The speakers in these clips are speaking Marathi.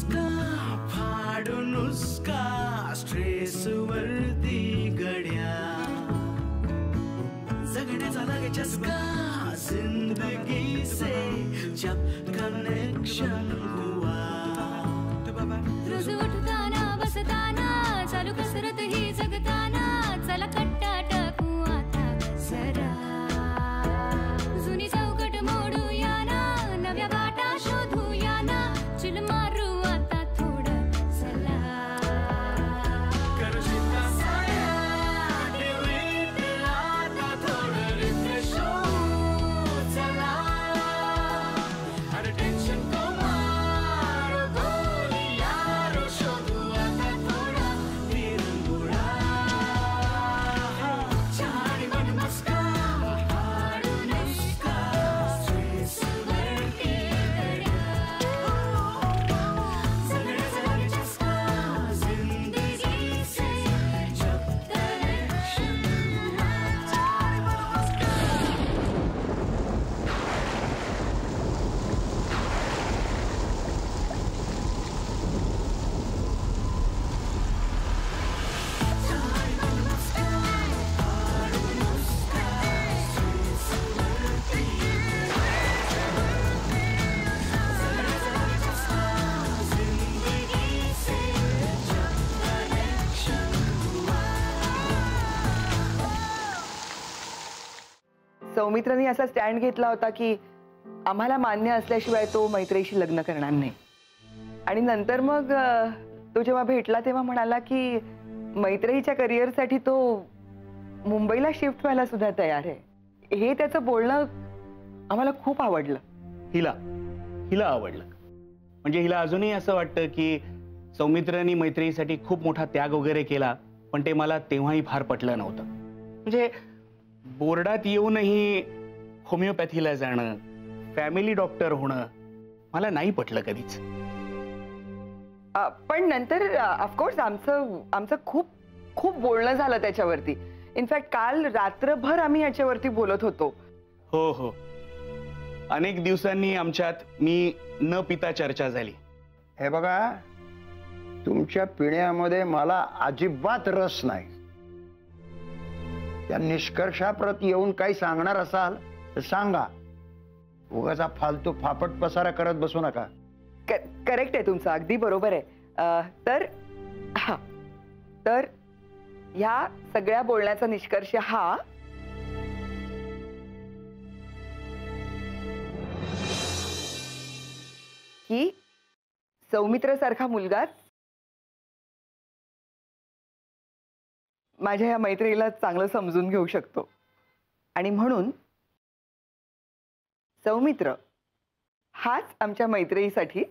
मस्का फाडून नुस्का स्ट्रेस वरती गड्या। जगण्याचा लागे चस्का ज़िंदगी से जब कनेक्शन सौमित्राने असा स्टँड घेतला होता की आम्हाला मान्य असल्याशिवाय तो मैत्रीशी लग्न करणार नाही. आणि नंतर मग तो जेव्हा भेटला तेव्हा म्हणाला की मैत्रीच्या करिअरसाठी तो मुंबईला शिफ्ट व्हायला सुद्धा तयार आहे. हे त्याचं बोलणं आम्हाला खूप आवडलं. हिला हिला आवडलं. म्हणजे हिला अजूनही असं वाटतं की सौमित्रांनी मैत्रिणीसाठी खूप मोठा त्याग वगैरे केला पण ते मला तेव्हाही फार पटलं नव्हतं. म्हणजे बोर्डात येऊनही होमिओपॅथीला जाणं फॅमिली डॉक्टर होणं मला नाही पटलं कधीच. पण नंतर ऑफकोर्स आमचं आमचं खूप खूप बोलणं झालं त्याच्यावरती. इनफॅक्ट काल रात्रभर आम्ही याच्यावरती बोलत होतो. हो हो. अनेक दिवसांनी आमच्यात मी न पिता चर्चा झाली. हे बघा तुमच्या पिण्यामध्ये मला अजिबात रस नाही. त्या निष्कर्षाप्रत येऊन काही सांगणार असाल तर सांगा. उगाचा फालतू फापट पसारा करत बसू नका. करेक्ट आहे तुमचं. अगदी बरोबर आहे. तर हा. तर ह्या सगळ्या बोलण्याचा निष्कर्ष हा. की सौमित्र सारखा मुलगाच माझ्या या मैत्रिणीला चांगलं समजून घेऊ शकतो. आणि म्हणून सौमित्र हाच आमच्या मैत्रिणीसाठी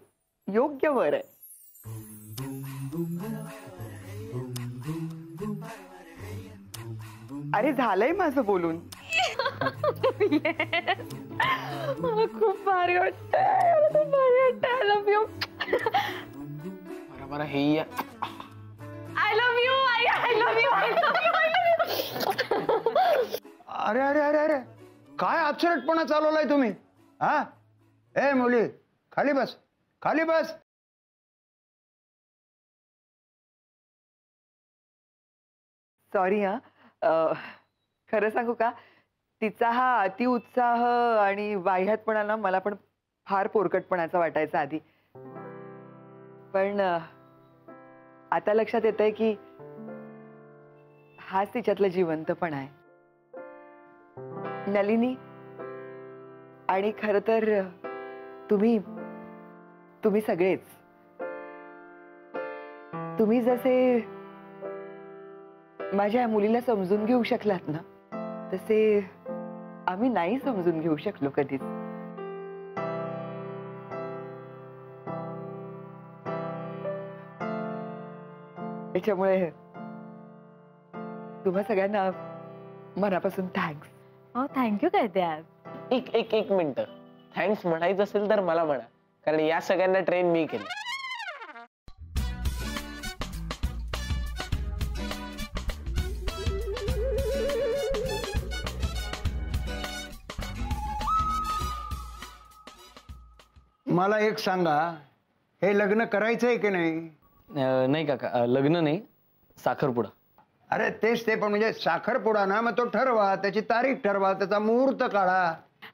योग्य वर आहे. अरे झालंय माझं बोलून. खूप भारी वाटतंय आय लव्ह यू बरं हे I love you I I love you I love you I love अरे अरे अरे अरे. काय अबसरटपणा चालवलाय तुम्ही? हा? ए मुली खाली बस खाली बस. सॉरी हा. खरं सांगू का? तिचा हा अतिउत्साह आणि वाह्यातपणा ना मला पण फार पोरकटपणाचा वाटायचा आधी. पण आता लक्षात येत आहे की हाच तिच्यातलं जिवंतपण आहे. नलिनी. आणि खर तर तुम्ही तुम्ही सगळेच. तुम्ही जसे माझ्या मुलीला समजून घेऊ शकलात ना तसे आम्ही नाही समजून घेऊ शकलो कधीच. त्याच्यामुळे तुम्हा सगळ्यांना मनापासून थँक्स हो थँक्यू काय त्या एक एक एक मिनिट. थँक्स म्हणायचं असेल तर मला म्हणा. कारण या सगळ्यांना ट्रेन मी केली. मला एक सांगा हे लग्न करायचंय की नाही? नाही काका लग्न नाही साखरपुडा. अरे तेच ते पण म्हणजे साखरपुडा ना मग तो ठरवा त्याची तारीख ठरवा त्याचा मुहूर्त काढा.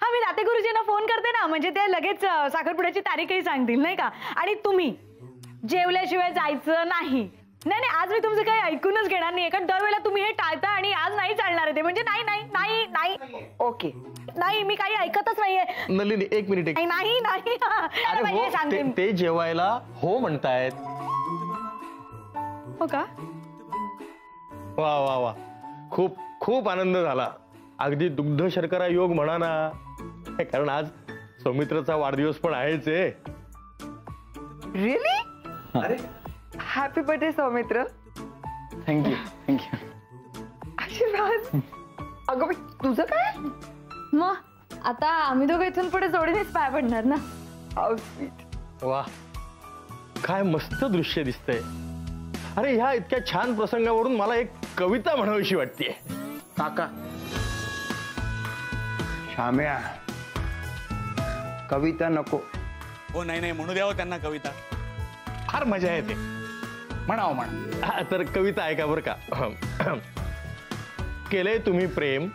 हा मी दाते गुरुजींना फोन करते ना म्हणजे ते लगेच अं, साखरपुड्याची तारीखही सांगतील नाही का? आणि तुम्ही जेवल्याशिवाय जायचं नाही. नाही नाही आज मी तुमचं काही ऐकूनच घेणार नाही कारण दरवेळेला तुम्ही हे टाळता आणि आज नाही चालणार आहे ते. म्हणजे नाही नाही नाही नाही. ओके. नाही मी काही ऐकतच नाहीये. नलिनी एक मिनिट एक नाही नाही नाही. अरे बाई, हो सांगते मी. ते जेवायला हो म्हणतायत. हो का? वा वा वा. खूप खूप आनंद झाला. अगदी दुग्ध शर्करा योग म्हणा ना. कारण आज सौमित्राचा वाढदिवस पण आहेच आहे रिअली अरे happy birthday Soumitra. Thank you thank you आशीर्वाद अगं बाई, तुझं काय? मग आता आम्ही दोघं इथून पुढे जोडीनेच पाय पडणार ना. स्वीट वा. काय मस्त दृश्य दिसतंय. अरे ह्या इतक्या छान प्रसंगावरून मला एक कविता म्हणावीशी वाटते काका. शाम्या कविता नको. हो नाही नाही म्हणू द्यावं त्यांना कविता. फार मजा येते. म्हणावं म्हणा तर कविता ऐका बरं का. केले तुम्ही प्रेम.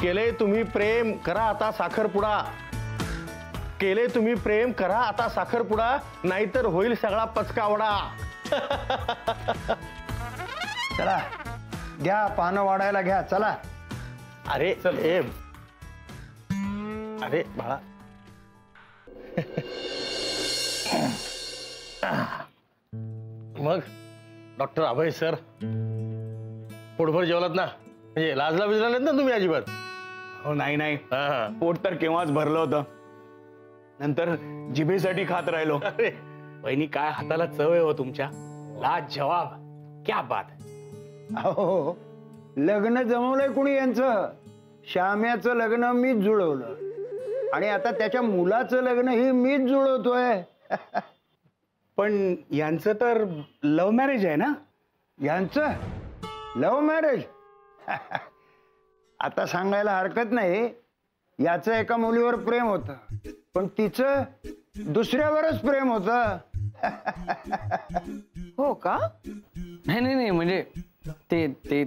केले तुम्ही प्रेम करा आता साखरपुडा. केले तुम्ही प्रेम करा आता साखरपुडा नाहीतर होईल सगळा पचकावडा. चला. घ्या पानं वाढायला घ्या चला. अरे ए. अरे बाळा. मग डॉक्टर अभय सर पोटभर जेवलात ना? म्हणजे लाजला बिजला नाहीत ना तुम्ही अजिबात? हो नाही नाही. पोट तर केव्हाच भरलं होतं. नंतर जिभेसाठी खात राहिलो. अरे. वहिनी काय हाताला चव आहे हो तुमच्या? लाज जवाब क्या बात अहो लग्न जमवलंय कुणी यांचं? श्याम्याचं लग्न मीच जुळवलं. आणि आता त्याच्या मुलाचं लग्न ही मीच जुळवतोय. पण यांचं तर लव्ह मॅरेज आहे ना? यांचं? Love marriage? आता सांगायला हरकत नाही. याचं एका मुलीवर प्रेम होतं. पण तिचं दुसऱ्यावरच प्रेम होतं. हो का? नाही नाही नाही म्हणजे ते ते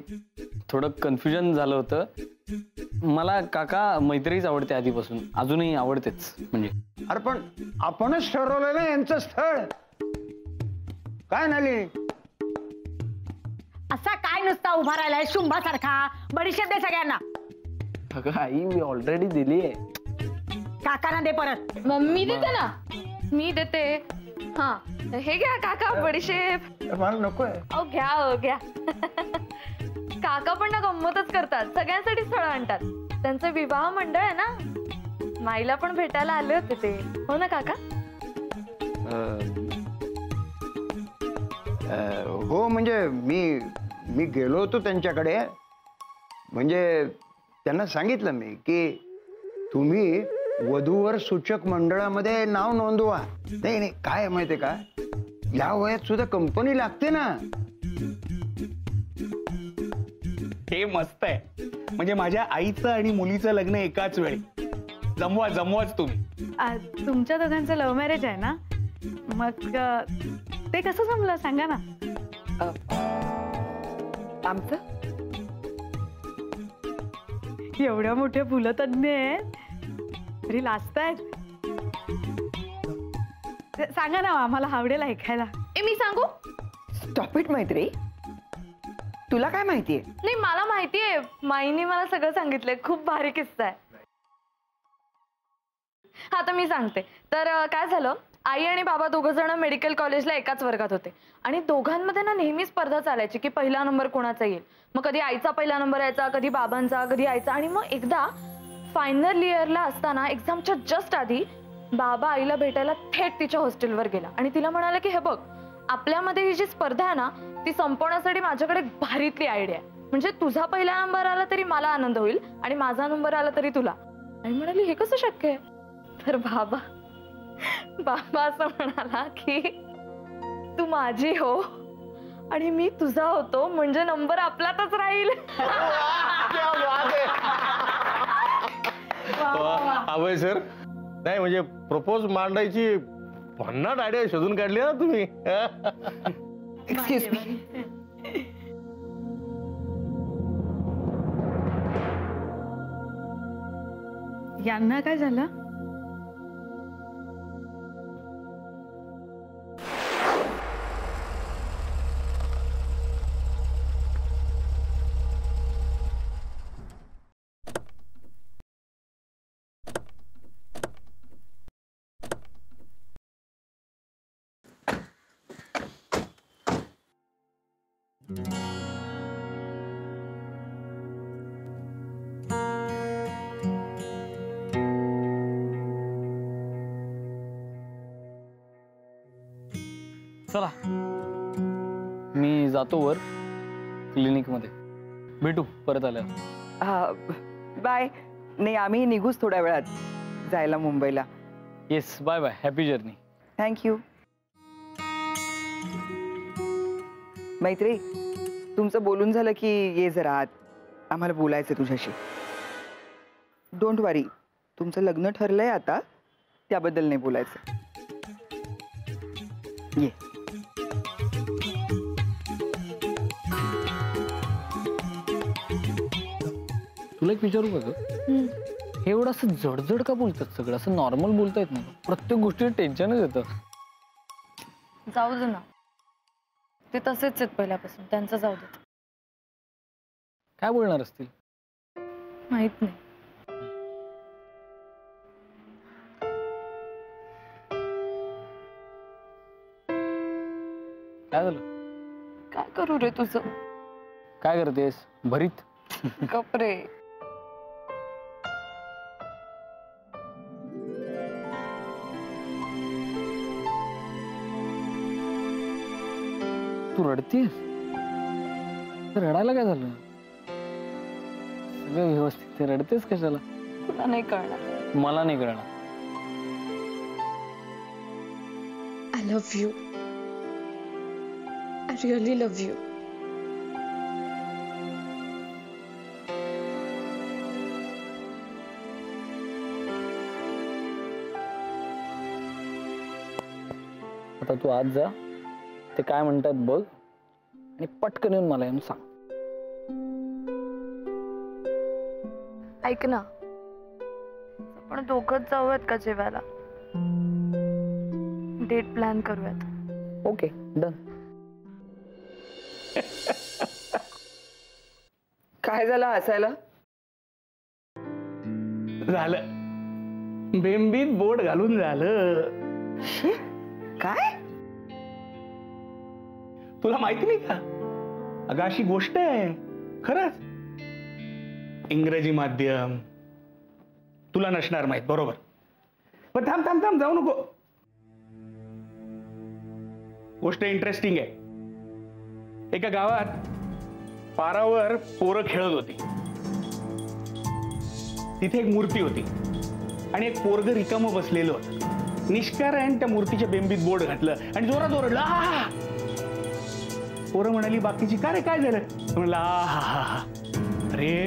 थोडं कन्फ्युजन झालं होतं. मला काका मैत्रीच आवडते आधीपासून. अजूनही आवडतेच म्हणजे. अरे पण आपणच ठरवलं ना यांचं स्थळ. काय नाली? असा काय नुसता उभा राहिलाय शुंभासारखा? बडीशेप दे सगळ्यांना. काका आई मी ऑलरेडी दिली आहे काकांना दे परत. मम्मी देते ना. मी देते. हा हे घ्या काका बडीशेप. मला नकोय अहो घ्या घ्या. काका पण ना गंमतच करतात. सगळ्यांसाठी स्थळ आणतात. त्यांचं विवाह मंडळ आहे ना? माईला पण भेटायला आले होते ते. हो ना काका? अं, हो म्हणजे मी मी गेलो होतो त्यांच्याकडे. म्हणजे त्यांना सांगितलं मी की तुम्ही वधूवर सूचक मंडळामध्ये नाव नोंदवा. नाही नाही काय माहितीये का? या वयात सुद्धा कंपनी लागते ना. हे मस्त आहे. म्हणजे माझ्या आईचं आणि मुलीचं लग्न एकाच वेळी. जमवा जमवाच तुम्ही. आ, तुमच्या दोघांचं लव्ह मॅरेज आहे ना? मग अ, ते कसं जमलं सांगा ना. आमचं? एवढ्या मोठ्या फुलतज्ञ आहेत. तरी लाजतायत? सांगा ना आम्हाला आवडेल ऐकायला. ए मी सांगू? स्टॉप इट मैत्री. तुला काय माहितीये? नाही मला माहितीये. माईने मला सगळं सांगितलंय. खूप भारी किस्सा आहे. हा तर मी सांगते. तर काय झालं? आई आणि बाबा दोघं जण मेडिकल कॉलेजला एकाच वर्गात होते. आणि दोघांमध्ये ना नेहमी स्पर्धा चालायची की पहिला नंबर कोणाचा येईल? मग कधी आईचा पहिला नंबर यायचा कधी बाबांचा कधी आईचा. आणि मग एकदा फायनल इयरला असताना एक्झामच्या जस्ट आधी बाबा आईला भेटायला थेट तिच्या हॉस्टेलवर गेला. आणि तिला म्हणाला की हे बघ आपल्यामध्ये ही जी स्पर्धा आहे ना ती संपवण्यासाठी माझ्याकडे भारीतली आयडिया आहे. म्हणजे तुझा पहिला नंबर आला तरी मला आनंद होईल आणि माझा नंबर आला तरी तुला. आणि म्हणाली हे कसं शक्य आहे? तर बाबा बाबा असं म्हणाला की तू माझी हो आणि मी तुझा होतो म्हणजे नंबर आपलातच राहील. अभय सर नाही म्हणजे प्रपोज मांडायची भन्नाट आयडिया शोधून काढली ना तुम्ही. एक्सक्यूज मी यांना काय झालं? चला. मी जातो वर क्लिनिकमध्ये. भेटू परत आल्यावर. बाय. नाही आम्ही निघूच थोड्या वेळात जायला मुंबईला. Yes bye bye happy journey thank you Maitri तुमचं बोलून झालं की ये जरा आत. आम्हाला बोलायचं तुझ्याशी. डोंट वरी तुमचं लग्न ठरलंय आता. त्याबद्दल नाही बोलायचं. ये. तुला एक विचारू का ग? हे एवढं असं जडजड का बोलतात सगळं? असं नॉर्मल बोलतायत ना प्रत्येक गोष्टीचं टेन्शनच येतं. जाऊ दे ना. ते तसेच आहेत पहिल्यापासून. त्यांचं जाऊ देत काय बोलणार असतील? माहीत नाही. काय झालं? काय करू रे तुझं? काय करतेस? भरीत? कपरे तू रडतीस रडायला काय झालं सगळं व्यवस्थित आहे. रडतेस कशाला तुला नाही कळणार मला नाही कळणार I love you. I really love you. आता तू आज जा ते काय म्हणतात बघ? आणि पटकन येऊन मला येऊन सांग. ऐक ना. आपण दोघच जाऊयात का जेवायला? डेट प्लॅन करूयात. Okay done. काय झालं हसायला? झालं. बेंबीत बोट घालून झालं. तुला माहिती नाही का अगं अशी गोष्ट आहे खरंच इंग्रजी माध्यम तुला नसणार माहीत बरोबर पण थांब थांब थांब जाऊ नको गोष्ट इंटरेस्टिंग आहे एका गावात पारावर पोरं खेळत होती तिथे एक मूर्ती होती आणि एक पोरग रिकामं बसलेलं होतं निष्कारण त्या मूर्तीच्या बेंबीत बोर्ड घातलं आणि जोरात ओरडलं पोरं म्हणाली बाकीची का रे काय झालं? म्हणलं "आ हा हा हा. अरे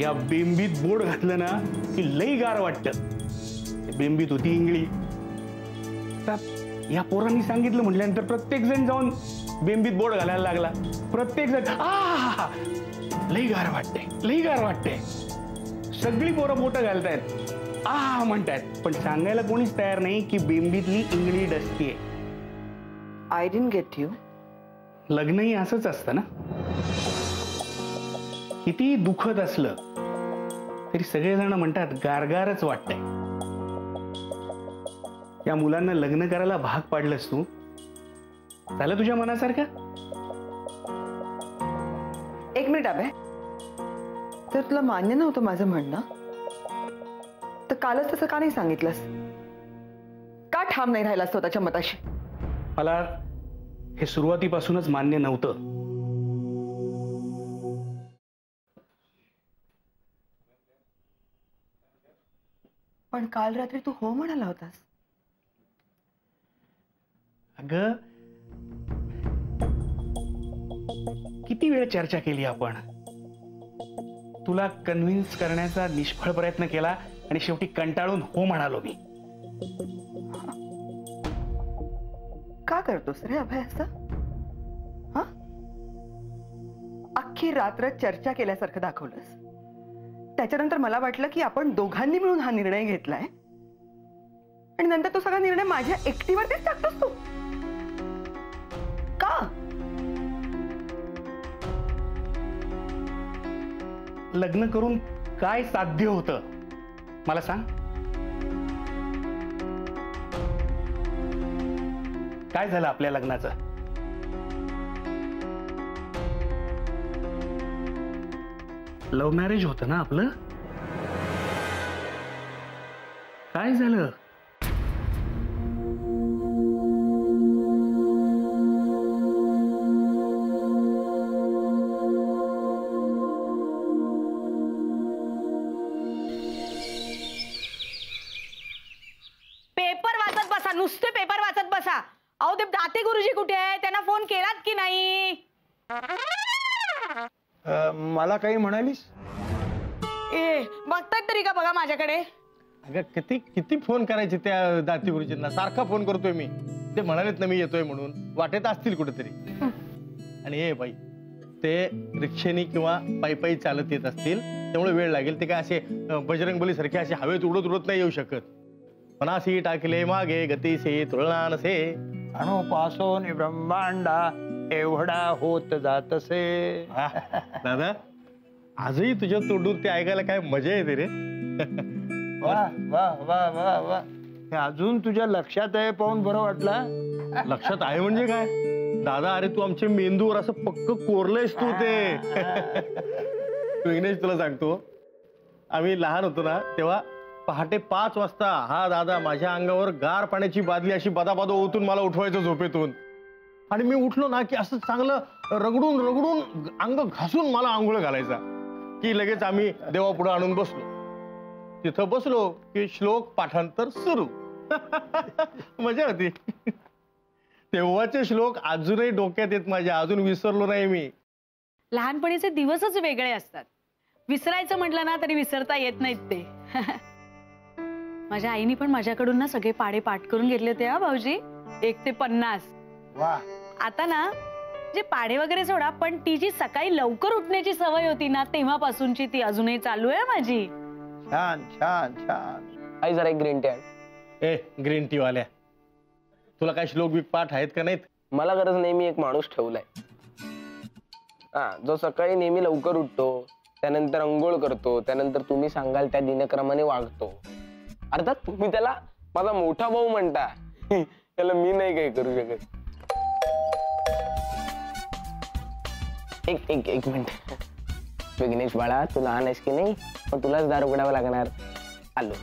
या बेंबीत बोर्ड घातलं ना की लई गार वाटत. बेंबीत होती इंगळी. तर या पोरांनी सांगितलं म्हटल्यानंतर प्रत्येक जण जाऊन बेंबीत बोर्ड घालायला लागला. प्रत्येक जण आ हा, हा. लई गार वाटते लई गार वाटते सगळी पोरं बोट घालतायत. आ म्हणतायत. पण सांगायला कोणीच तयार नाही की बेंबीतली इंगळी डसतीये आय डिंट गेट यू लग्नही असंच असतं ना? किती दुखत असलं तरी सगळेजण म्हणतात गारगारच वाटतंय. या मुलांना लग्न करायला भाग पाडलंस तू? झालं तुझ्या मनासारखं? एक मिनिट अभय. तर तुला मान्य नव्हतं माझं म्हणणं? तर कालच तसं का नाही सांगितलंस? का ठाम नाही राहिला स्वतःच्या मताशी? मला हे सुरुवातीपासूनच मान्य नव्हतं. पण काल रात्री तू हो म्हणाला होतास. अगं किती वेळ चर्चा केली आपण? तुला कन्व्हिन्स करण्याचा निष्फळ प्रयत्न केला आणि शेवटी कंटाळून हो म्हणालो मी. का करतोस रे अभय असं? हा? अख्खी रात्र चर्चा केल्यासारखं दाखवलंस. त्याच्यानंतर मला वाटलं की आपण दोघांनी मिळून हा निर्णय घेतलाय. आणि नंतर तो सगळा निर्णय माझ्या एकटीवरतीच टाकतोस तू. का? लग्न करून काय साध्य होतं? मला सांग. काय झालं आपल्या लग्नाचं? लव्ह मॅरेज होतं ना आपलं? काय झालं? किती किती फोन करायचे त्या दाती गुरुजींना सारखा फोन करतोय मी. ते म्हणालेत ना मी येतोय म्हणून. वाटेत असतील कुठेतरी. आणि हे बाई ते रिक्षेनी किंवा पायी पायी चालत येत असतील त्यामुळे वेळ लागेल. ते काय असे बजरंगबली सारखे असे हवेत उडत उडत नाही येऊ शकत. मनासी टाकले मागे गतीसे तुलना नसे अणुपासून ब्रह्मांडा एवढा होत जातसे दादा. आजही तुझ्या तोंडून ते ऐकायला काय मजा येते रे. वा वा. वा वा वा हे अजून तुझ्या लक्षात आहे पाहून बरं वाटलं? लक्षात आहे म्हणजे काय? दादा अरे तू आमच्या मेंदूवर असं पक्क कोरलंयस तू ते. विघ्नेश तुला सांगतो. आम्ही लहान होतो ना तेव्हा पहाटे पाच वाजता हा दादा माझ्या अंगावर गार पाण्याची बादली अशी बदाबदा ओतून मला उठवायचं झोपेतून. आणि मी उठलो ना की असं चांगलं रगडून रगडून अंग घासून मला आंघोळ घालायचा. की लगेच आम्ही देवापुढे आणून बसलो. तिथं बसलो की श्लोक पाठांतर सुरू. मजा होती. तेव्हाचे श्लोक अजूनही डोक्यात येत माझ्या अजून विसरलो नाही मी. लहानपणीचे दिवसच वेगळे असतात. विसरायचं म्हटलं ना तरी विसरता येत नाहीत ते. माझ्या आईने पण माझ्याकडून ना सगळे पाडे पाठ करून घेतले होते हा भाऊजी? एक ते पन्नास. वा. आता ना जे पाडे वगैरे सोडा पण ती जी सकाळी लवकर उठण्याची सवय होती ना तेव्हापासूनची ती अजूनही चालू आहे माझी. छान छान छान. आई जरा एक ग्रीन टी आण. ए ग्रीन टी वाल्या. तुला काय श्लोक बिक पाठ आहेत का नाहीत? मला गरज नाही मी एक माणूस ठेवलाय. हा जो सकाळी नेहमी लवकर उठतो त्यानंतर अंघोळ करतो त्यानंतर तुम्ही सांगाल त्या दिनक्रमाने वागतो. अर्थात तुम्ही त्याला माझा मोठा भाऊ म्हणता. त्याला मी नाही काही करू शकत. एक एक एक मिनिट. विघ्नेश बाळा तू लहान आहेस की नाही पण तुलाच दार उघडावं लागणार. आलो.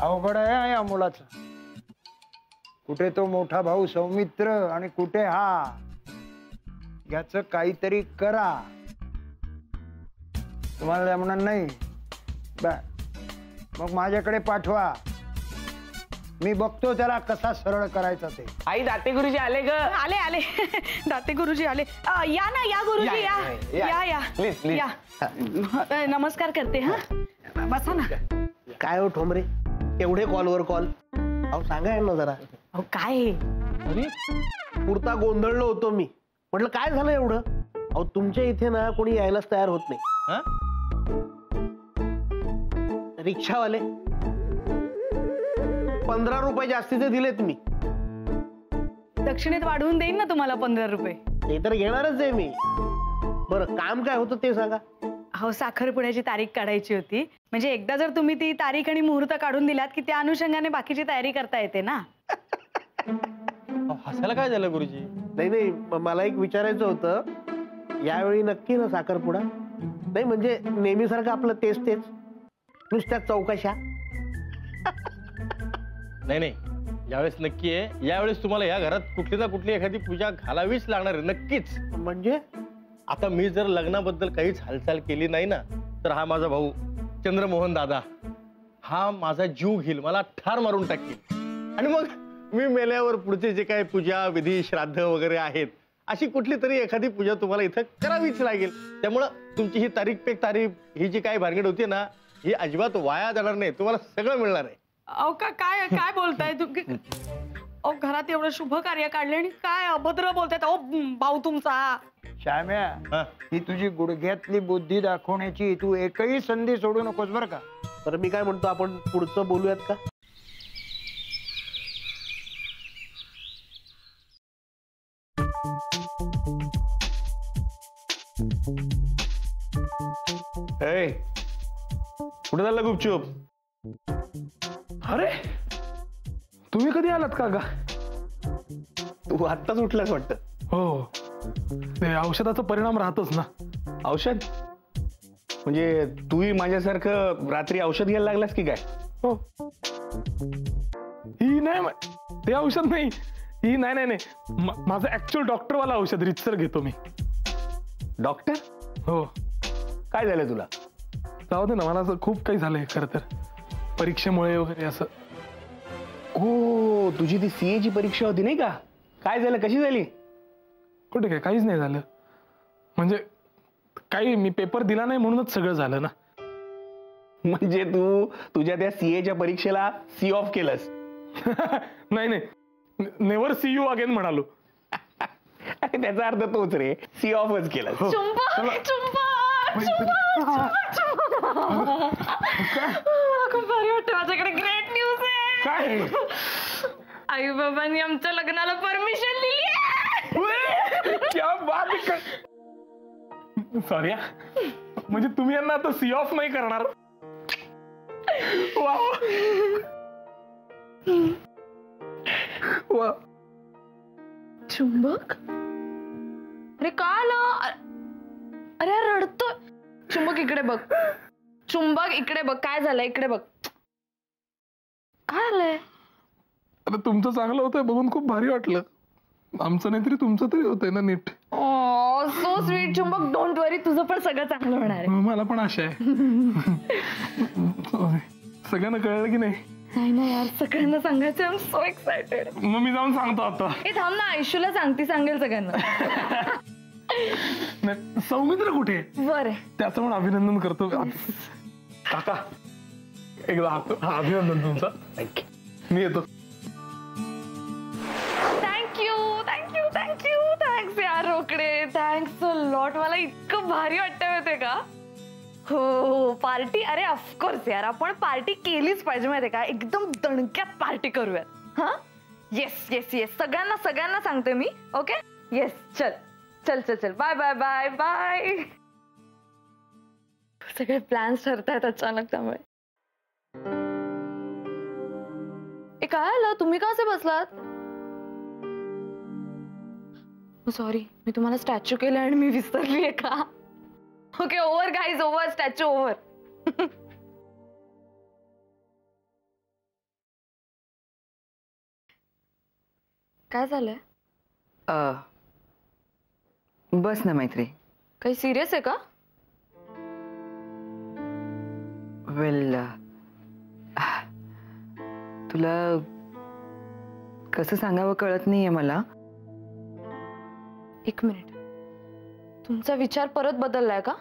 अवघड आहे या मुलाचं. कुठे तो मोठा भाऊ सौमित्र आणि कुठे हा? याच काहीतरी करा. तुम्हाला जमणार नाही? मग माझ्याकडे पाठवा. मी बघतो त्याला कसा सरळ करायचा ते. आई दाते गुरुजी आले ग. आले आले. दाते गुरुजी आले. अ, या ना या गुरुजी या या, या. या. अ, नमस्कार करते हा. बसा ना. काय हो ठोंबरे? एवढे कॉलवर कॉल? अहो सांगा ना जरा. अहो काय? हे? अरे पुरता गोंधळलो होतो मी. म्हटलं काय झालं एवढं? अहो तुमच्या इथे ना कोणी यायलाच तयार होत नाही. हा? रिक्षावाले. पंधरा रुपये जास्तीचे दिलेत मी दक्षिणेत वाढवून देईन ना तुम्हाला पंधरा रुपये. ते तर घेणारच आहे मी. बरं काम काय होतं ते सांगा. हो साखरपुड्याची तारीख काढायची होती. म्हणजे एकदा जर तुम्ही ती तारीख आणि मुहूर्त काढून दिलात की त्या अनुषंगाने बाकीची तयारी करता येते ना? हसायला काय झालं गुरुजी? नाही नाही म- मला एक विचारायचं होतं. यावेळी नक्की ना साखरपुडा? नाही म्हणजे नेहमीसारखं आपलं तेच तेच. नुसत्या चौकशा. नाही नाही. यावेळेस नक्की आहे. यावेळेस तुम्हाला या घरात कुठली ना कुठली एखादी पूजा घालावीच लागणार आहे नक्कीच. म्हणजे? आता मी जर लग्नाबद्दल काहीच हालचाल केली नाही ना तर हा माझा भाऊ चंद्रमोहन दादा हा माझा जीव घेईल मला ठार मारून टाकील. आणि मग मी मेल्यावर पुढचे जे काही पूजा विधी श्राद्ध वगैरे आहेत अशी कुठली तरी एखादी पूजा तुम्हाला इथं करावीच लागेल. त्यामुळं तुमची ही तारीख पे तारीख ही जी काही भानगड होती ना ही अजिबात वाया जाणार नाही तुम्हाला सगळं मिळणार आहे. अहो का काय काय बोलताय तुम्ही? अहो घरात एवढं शुभ कार्य काढले आणि काय अभद्र बोलतायत? अहो भाऊ तुमचा. श्याम्या ही. तुझी गुडघ्यातली बुद्धी दाखवण्याची तू एकही संधी सोडू नकोस बरं का? तर मी काय म्हणतो आपण पुढचं बोलूयात का? ए कुठे चालला गुपचूप? अरे तुम्ही कधी आलात काका तू आत्ताच उठलास वाटतं. हो. ते औषधाचा परिणाम राहतच ना. औषध? म्हणजे तूही माझ्यासारखं रात्री औषध घ्यायला लागलास की काय? हो. ही नाही ते औषध नाही. ही नाही नाही नाही. माझं ऍक्च्युअल डॉक्टरवाला औषध रितसर घेतो मी. डॉक्टर हो. काय झालं तुला? जाऊ दे ना मला असं खूप काही झालंय खरं तर. परीक्षेमुळे वगैरे असं. हो तुझी ती सीए ची परीक्षा होती नाही का? काय झालं? कशी झाली? कुठे काय? काहीच नाही झालं. म्हणजे काही मी पेपर दिला नाही म्हणूनच सगळं झालं ना. म्हणजे तू तुझ्या त्या सीएच्या परीक्षेला सी ऑफ केलंस. नाही नाही. नेवर सी यू अगेन म्हणालो. त्याचा अर्थ तोच रे. सी ऑफच चुंबक. खूप भारी वाटतं माझ्याकडे ग्रेट न्यूज आहे. काय आई बाबांनी आमच्या लग्नाला परमिशन दिली आहे क्या बात सॉरी म्हणजे तुम्ही यांना आता सी ऑफ नाही करणार? वा. वा. चुंबक? अरे का आलं? अरे रडतो चुंबक इकडे बघ. चुंबक इकडे बघ. काय झालं इकडे बघ. काय आता तुमचं चांगलं होतंय बघून खूप भारी वाटलं. आमचं नाही तरी तुमचं तरी होतंय ना नीट. सो स्वीट चुंबक डोंट वरी तुझं पण सगळं चांगलं होणार आहे. मला पण आशा आहे. सगळ्यांना कळलं की नाही? नाही ना यार सगळ्यांना सांगायचं आय एम सो एक्सायटेड मग मी जाऊन सांगतो आता. हे थांब ना. आयुष्यला सांगती सांगेल सगळ्यांना. नाही, सौमित्र कुठे? बरं. त्याचं पण अभिनंदन करतो. काका एकदा हा, अभिनंदन तुमचं. मी येतो. थँक्यू थँक्यू थँक्यू थँक्स यार रोकडे. थँक्स लॉट मला इतकं भारी वाटतं माहितीये का? हो हो पार्टी अरे ऑफकोर्स यार. आपण पार्टी केलीच पाहिजे माहितीये का? एकदम दणक्यात पार्टी करूयात. हा? येस येस येस सगळ्यांना सगळ्यांना सांगते मी. ओके येस चल. चल चल चल. बाय बाय बाय बाय सगळे प्लॅन्स ठरतायत अचानक त्यामुळे ए काय आलं? तुम्ही का असे बसलात? सॉरी मी तुम्हाला स्टॅच्यू केलं आणि मी विसरली आहे का okay over guys over statue over काय झालंय? अ, बस ना मैत्री. काही सिरियस आहे का? वेल तुला कसं सांगावं कळत नाहीये मला. एक मिनिट. तुमचा विचार परत बदललाय का?